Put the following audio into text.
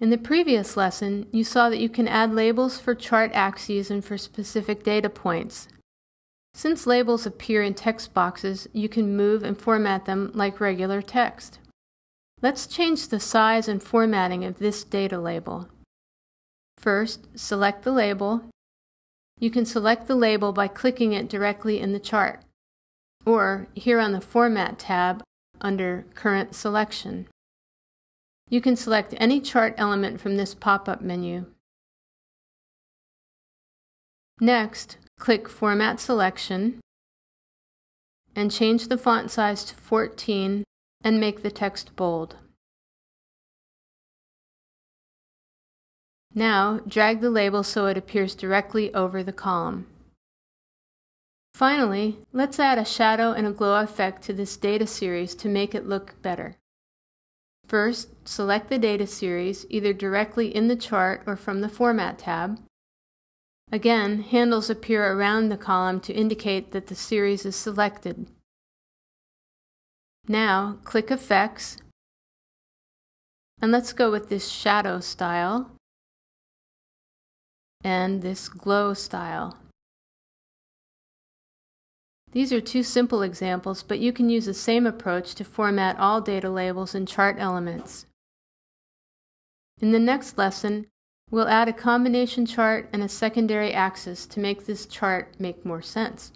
In the previous lesson, you saw that you can add labels for chart axes and for specific data points. Since labels appear in text boxes, you can move and format them like regular text. Let's change the size and formatting of this data label. First, select the label. You can select the label by clicking it directly in the chart, or here on the Format tab under Current Selection. You can select any chart element from this pop-up menu. Next, click Format Selection and change the font size to 14 and make the text bold. Now, drag the label so it appears directly over the column. Finally, let's add a shadow and a glow effect to this data series to make it look better. First, select the data series either directly in the chart or from the Format tab. Again, handles appear around the column to indicate that the series is selected. Now, click Effects, and let's go with this shadow style and this glow style. These are two simple examples, but you can use the same approach to format all data labels and chart elements. In the next lesson, we'll add a combination chart and a secondary axis to make this chart make more sense.